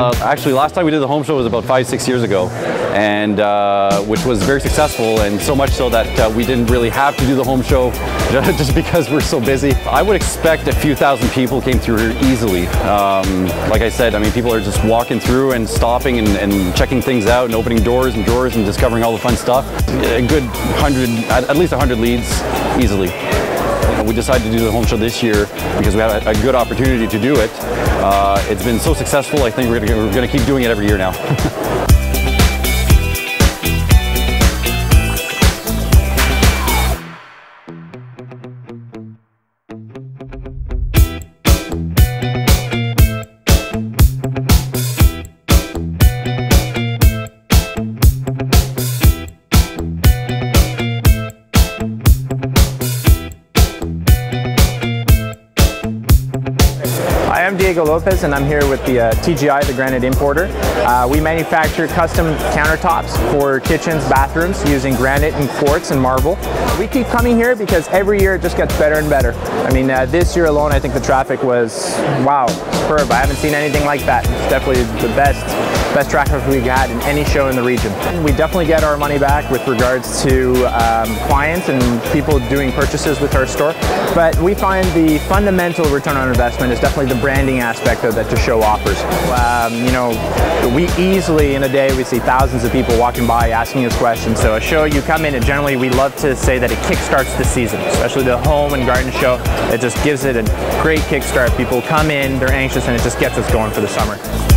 Uh, actually, last time we did the home show was about five, six years ago, and uh, which was very successful, and so much so that uh, we didn't really have to do the home show just because we're so busy. I would expect a few thousand people came through here easily. Um, like I said, I mean, people are just walking through and stopping and, and, checking things out and opening doors and drawers and discovering all the fun stuff. A good hundred, at least a 100 leads easily. We decided to do the home show this year because we had a, a good opportunity to do it. Uh, it's been so successful, I think we're going to keep doing it every year now. I'm Diego Lopez and I'm here with the uh, TGI, the Granite Importer. Uh, we manufacture custom countertops for kitchens, bathrooms using granite and quartz and marble. We keep coming here because every year it just gets better and better. I mean, uh, this year alone, I think the traffic was, wow, superb. I haven't seen anything like that. It's definitely the best best traffic we've had in any show in the region. We definitely get our money back with regards to um, clients and people doing purchases with our store, but we find the fundamental return on investment is definitely the branding aspect of that the show offers. Um, you know, we easily in a day we see thousands of people walking by asking us questions. So a show you come in and generally we love to say that it kickstarts the season, especially the home and garden show. It just gives it a great kickstart. People come in, they're anxious, and it just gets us going for the summer.